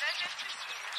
Даже красивее.